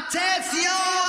Atención!